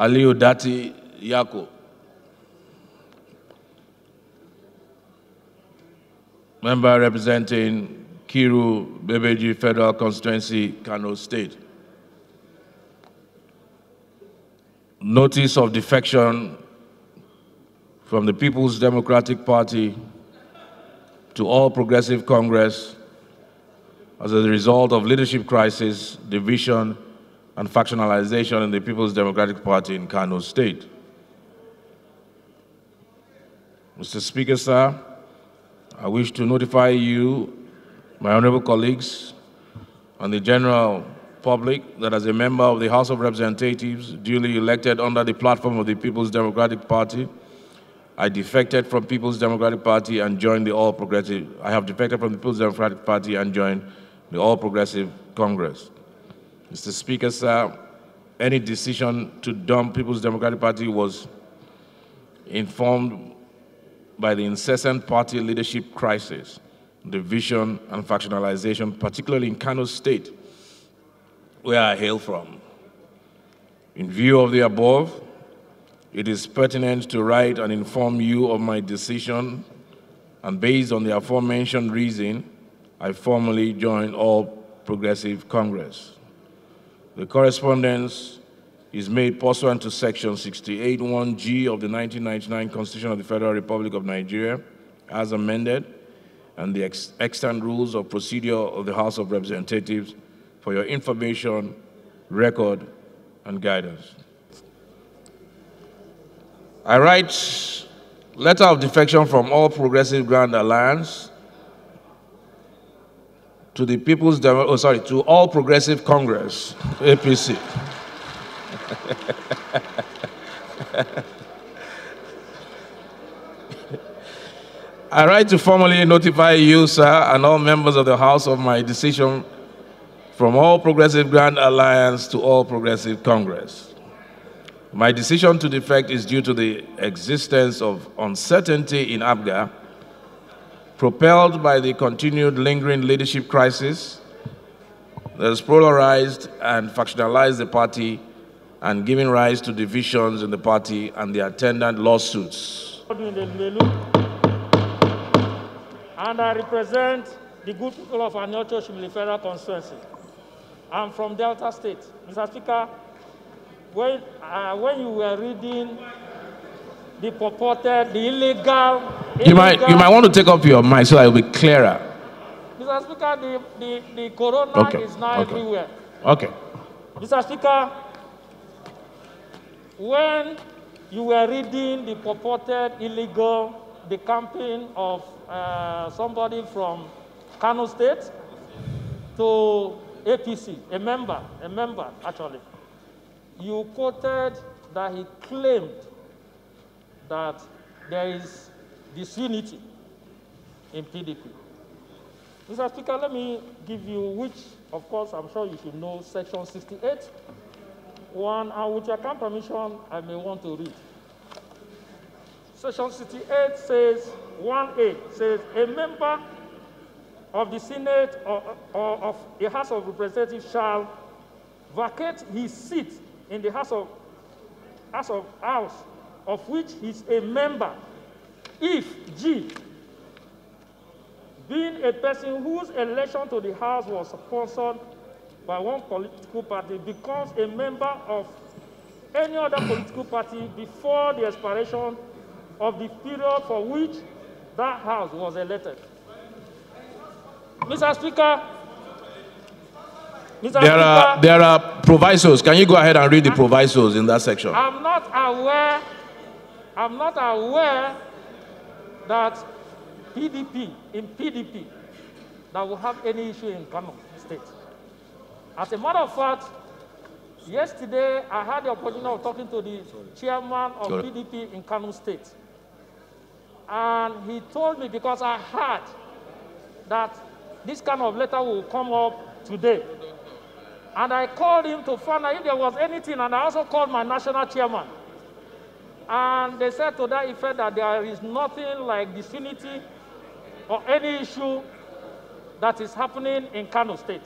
Aliyu Datti Yako. Member representing Kiru Bebeji Federal Constituency, Kano State. Notice of defection from the People's Democratic Party to All Progressive Congress as a result of leadership crisis, division, and factionalization in the People's Democratic Party in Kano State. Mr. Speaker, sir, I wish to notify you, my honorable colleagues, and the general public that as a member of the House of Representatives duly elected under the platform of the People's Democratic Party, I defected from People's Democratic Party and joined the All Progressive. I have defected from the People's Democratic Party and joined the All Progressive Congress. Mr. Speaker, sir, any decision to dump People's Democratic Party was informed by the incessant party leadership crisis, division, and factionalization, particularly in Kano State, where I hail from. In view of the above, it is pertinent to write and inform you of my decision, and based on the aforementioned reason, I formally joined All Progressive Congress. The correspondence is made pursuant to Section 68.1g of the 1999 Constitution of the Federal Republic of Nigeria, as amended, and the ex extant rules of procedure of the House of Representatives for your information, record, and guidance. I write letter of defection from All Progressive Grand Alliance to the People's, Demo oh, sorry, to All Progressive Congress, APC. I write to formally notify you, sir, and all members of the House of my decision from All Progressive Grand Alliance to All Progressive Congress. My decision to defect is due to the existence of uncertainty in APGA, propelled by the continued lingering leadership crisis that has polarized and factionalized the party and giving rise to divisions in the party and the attendant lawsuits. And I represent the good people of Aniocha Oshimili Constituency. I'm from Delta State. Mr. Speaker, when, uh, when you were reading the purported, the illegal, You might, you might want to take up your mic so that it will be clearer. Mr. Speaker, the, the, the corona Okay, is now okay. everywhere. Okay. Mr. Speaker, when you were reading the purported illegal decamping of uh, somebody from Kano State to APC, a member, a member actually, you quoted that he claimed that there is disunity in PDP. Mr. Speaker, let me give you, which of course I'm sure you should know, section 68 one, and with your kind permission, I may want to read. Section 68 says, 1A says, a member of the Senate or, or of a House of Representatives shall vacate his seat in the House of, House of House of which he is a member if G, being a person whose election to the House was sponsored by one political party becomes a member of any other political party before the expiration of the period for which that house was elected. Mr. Speaker, Mr. There are, there are provisos. Can you go ahead and read the provisos in that section? I'm not aware, I'm not aware that PDP, in PDP, that will have any issue in Kano State. As a matter of fact, yesterday I had the opportunity of talking to the chairman of Sorry. PDP in Kano State. And he told me, because I heard that this kind of letter will come up today. And I called him to find out if there was anything, and I also called my national chairman. And they said to that effect that there is nothing like disunity or any issue that is happening in Kano State.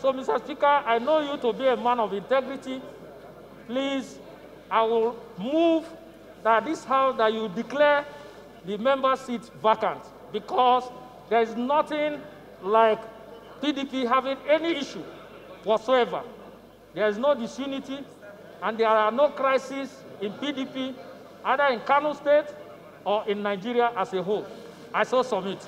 So, Mr. Speaker, I know you to be a man of integrity. Please I will move that this house that you declare the member seat vacant because there is nothing like PDP having any issue whatsoever. There is no disunity and there are no crises in PDP either in Kano State or in Nigeria as a whole. I so submit.